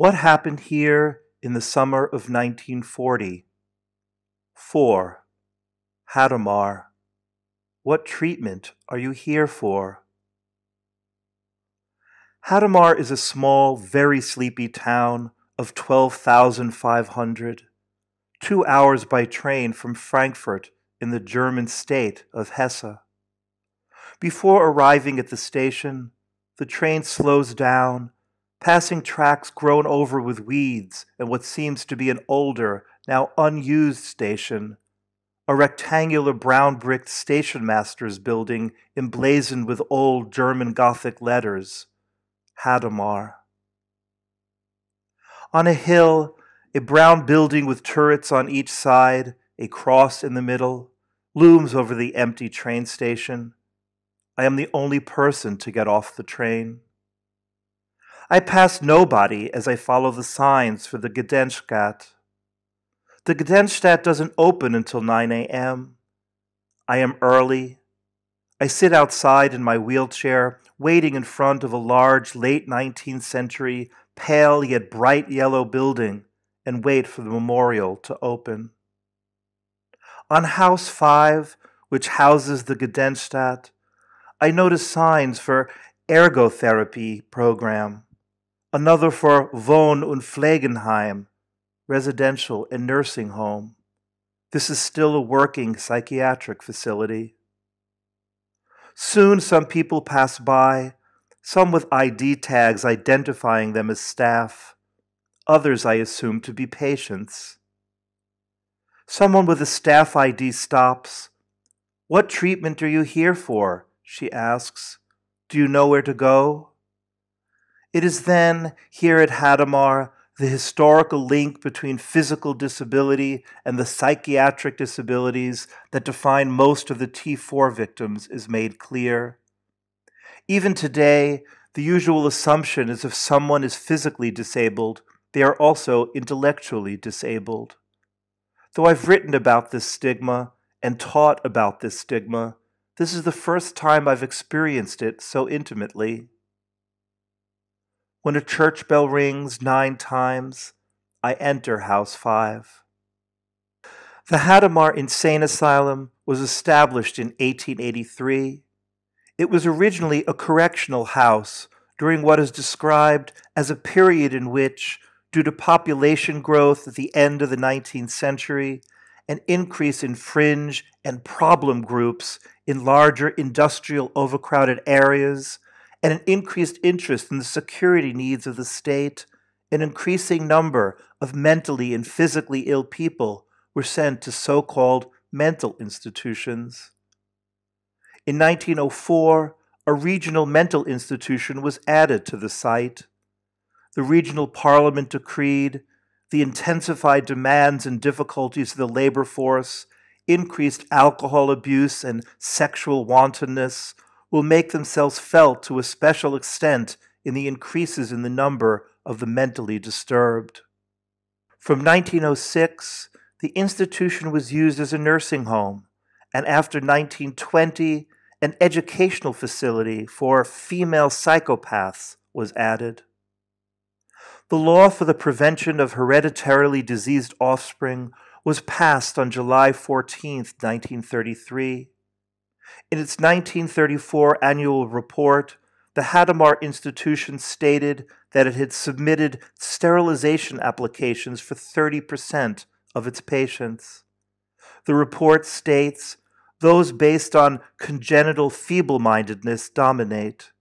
What happened here in the summer of 1940? 4. Hadamar. What treatment are you here for? Hadamar is a small, very sleepy town of 12,500, two hours by train from Frankfurt in the German state of Hesse. Before arriving at the station, the train slows down, passing tracks grown over with weeds and what seems to be an older, now unused station, a rectangular brown brick station master's building emblazoned with old German Gothic letters, Hadamar. On a hill, a brown building with turrets on each side, a cross in the middle, looms over the empty train station. I am the only person to get off the train. I pass nobody as I follow the signs for the Gedenkstätte. The Gedenkstätte doesn't open until 9 a.m. I am early. I sit outside in my wheelchair, waiting in front of a large late 19th century, pale yet bright yellow building, and wait for the memorial to open. On House 5, which houses the Gedenkstätte, I notice signs for ergotherapy program, another for Wohn- und Pflegeheim, residential and nursing home. This is still a working psychiatric facility. Soon some people pass by, some with ID tags identifying them as staff, others I assume to be patients. Someone with a staff ID stops. What treatment are you here for? she asks. Do you know where to go? It is then, here at Hadamar, the historical link between physical disability and the psychiatric disabilities that define most of the T4 victims is made clear. Even today, the usual assumption is if someone is physically disabled, they are also intellectually disabled. Though I've written about this stigma and taught about this stigma, this is the first time I've experienced it so intimately. When a church bell rings nine times, I enter House 5. The Hadamar Insane Asylum was established in 1883. It was originally a correctional house during what is described as a period in which, due to population growth at the end of the 19th century, an increase in fringe and problem groups in larger industrial overcrowded areas, and an increased interest in the security needs of the state, an increasing number of mentally and physically ill people were sent to so called mental institutions. In 1904, a regional mental institution was added to the site. The regional parliament decreed the intensified demands and difficulties of the labor force, increased alcohol abuse, and sexual wantonness will make themselves felt to a special extent in the increases in the number of the mentally disturbed. From 1906, the institution was used as a nursing home, and after 1920, an educational facility for female psychopaths was added. The law for the prevention of hereditarily diseased offspring was passed on July 14, 1933. In its 1934 annual report, the Hadamar Institution stated that it had submitted sterilization applications for 30% of its patients. The report states those based on congenital feeble mindedness dominate.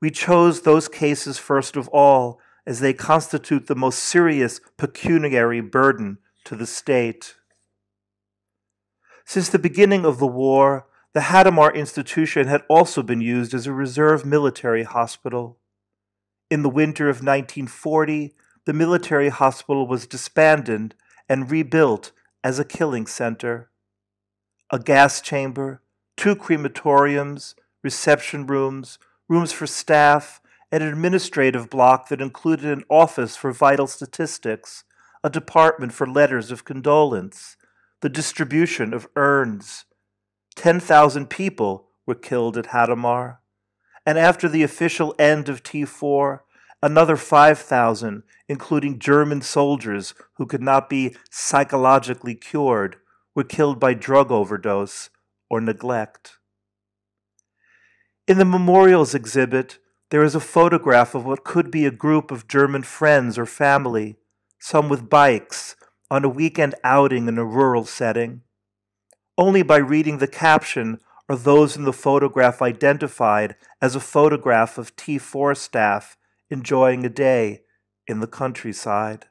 We chose those cases first of all as they constitute the most serious pecuniary burden to the state. Since the beginning of the war, the Hadamar Institution had also been used as a reserve military hospital. In the winter of 1940, the military hospital was disbanded and rebuilt as a killing center. A gas chamber, two crematoriums, reception rooms, rooms for staff, an administrative block that included an office for vital statistics, a department for letters of condolence, the distribution of urns. 10,000 people were killed at Hadamar. And after the official end of T4, Another 5,000, including German soldiers who could not be psychologically cured, were killed by drug overdose or neglect. In the memorials exhibit, there is a photograph of what could be a group of German friends or family, some with bikes, on a weekend outing in a rural setting. Only by reading the caption are those in the photograph identified as a photograph of T4 staff enjoying a day in the countryside.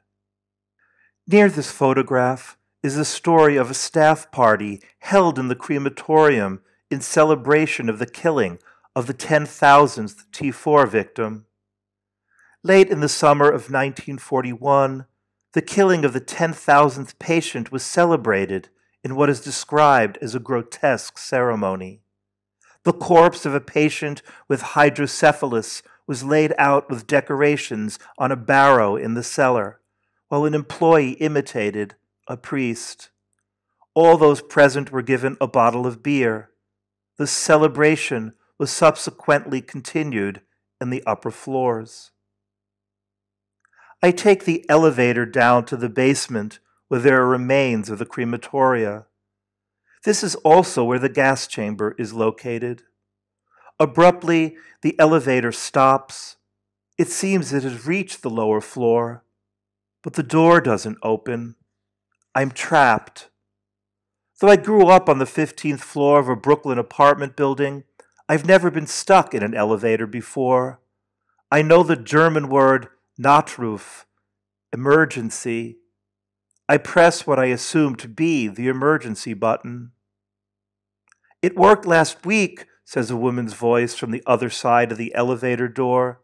Near this photograph is the story of a staff party held in the crematorium in celebration of the killing of the 10,000th T4 victim. Late in the summer of 1941, the killing of the 10,000th patient was celebrated in what is described as a grotesque ceremony. The corpse of a patient with hydrocephalus was laid out with decorations on a barrow in the cellar, while an employee imitated a priest. All those present were given a bottle of beer. The celebration was subsequently continued in the upper floors. I take the elevator down to the basement where there are remains of the crematoria. This is also where the gas chamber is located. Abruptly, the elevator stops. It seems it has reached the lower floor, but the door doesn't open. I'm trapped. Though I grew up on the 15th floor of a Brooklyn apartment building, I've never been stuck in an elevator before. I know the German word Notruf, emergency. I press what I assume to be the emergency button. It worked last week, says a woman's voice from the other side of the elevator door.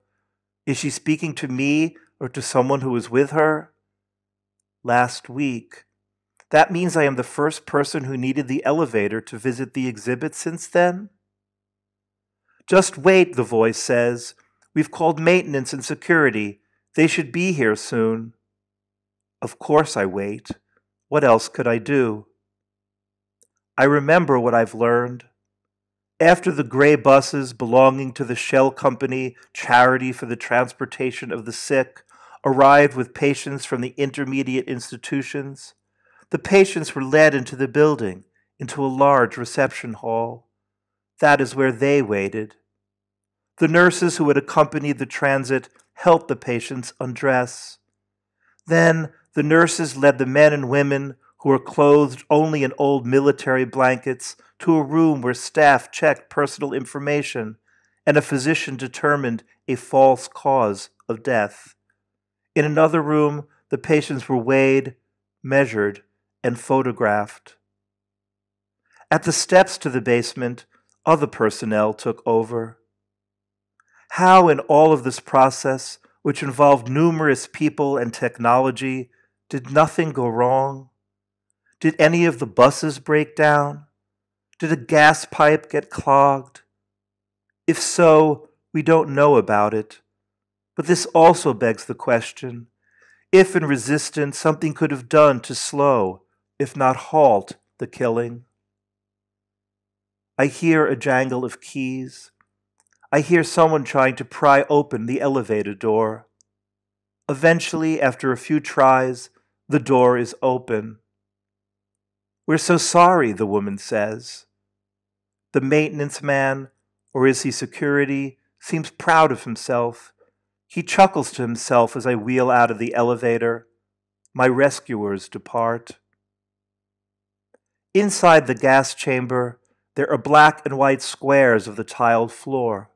Is she speaking to me or to someone who was with her? Last week. That means I am the first person who needed the elevator to visit the exhibit since then? Just wait, the voice says. We've called maintenance and security. They should be here soon. Of course I wait. What else could I do? I remember what I've learned. After the gray buses belonging to the Shell Company Charity for the Transportation of the Sick arrived with patients from the intermediate institutions, the patients were led into the building, into a large reception hall. That is where they waited. The nurses who had accompanied the transit helped the patients undress. Then the nurses led the men and women who were clothed only in old military blankets to a room where staff checked personal information and a physician determined a false cause of death. In another room, the patients were weighed, measured, and photographed. At the steps to the basement, other personnel took over. How, in all of this process, which involved numerous people and technology, did nothing go wrong? Did any of the buses break down? Did a gas pipe get clogged? If so, we don't know about it. But this also begs the question if in resistance something could have done to slow, if not halt, the killing. I hear a jangle of keys. I hear someone trying to pry open the elevator door. Eventually, after a few tries, the door is open. We're so sorry, the woman says. The maintenance man, or is he security, seems proud of himself. He chuckles to himself as I wheel out of the elevator. My rescuers depart. Inside the gas chamber, there are black and white squares of the tiled floor.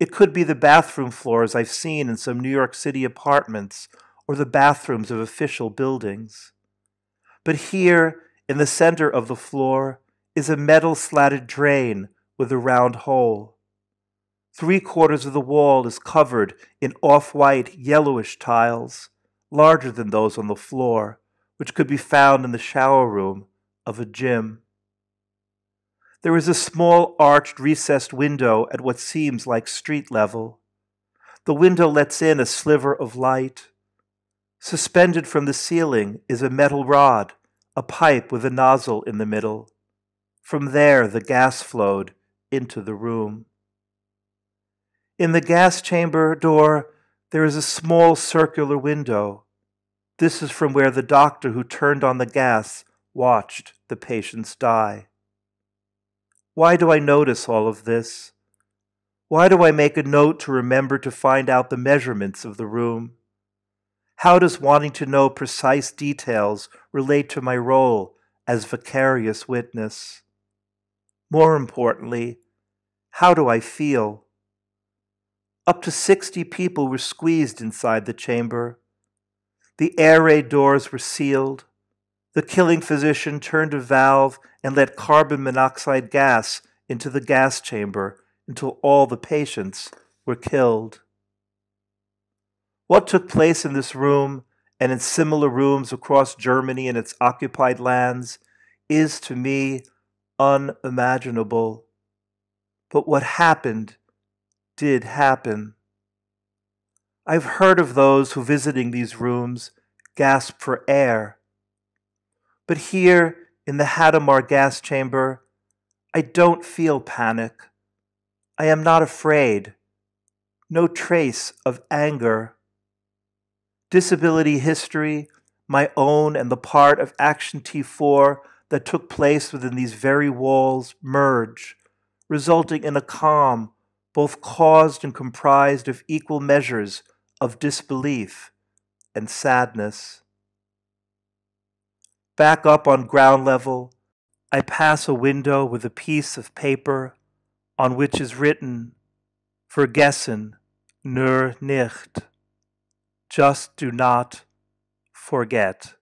It could be the bathroom floors I've seen in some New York City apartments or the bathrooms of official buildings. But here, in the center of the floor, is a metal slatted drain with a round hole. Three quarters of the wall is covered in off white, yellowish tiles, larger than those on the floor, which could be found in the shower room of a gym. There is a small arched recessed window at what seems like street level. The window lets in a sliver of light. Suspended from the ceiling is a metal rod, a pipe with a nozzle in the middle. From there, the gas flowed into the room. In the gas chamber door, There is a small circular window. This is from where the doctor who turned on the gas watched the patients die. Why do I notice all of this? Why do I make a note to remember to find out the measurements of the room? How does wanting to know precise details relate to my role as vicarious witness? More importantly, how do I feel? Up to 60 people were squeezed inside the chamber. The air raid doors were sealed. The killing physician turned a valve and let carbon monoxide gas into the gas chamber until all the patients were killed. What took place in this room and in similar rooms across Germany and its occupied lands is to me unimaginable. But what happened did happen. I've heard of those who visiting these rooms gasp for air. But here in the Hadamar gas chamber, I don't feel panic. I am not afraid. No trace of anger. Disability history, my own and the part of Action T4 that took place within these very walls merge, resulting in a calm both caused and comprised of equal measures of disbelief and sadness. Back up on ground level, I pass a window with a piece of paper on which is written, Vergessen nur nicht. Just do not forget.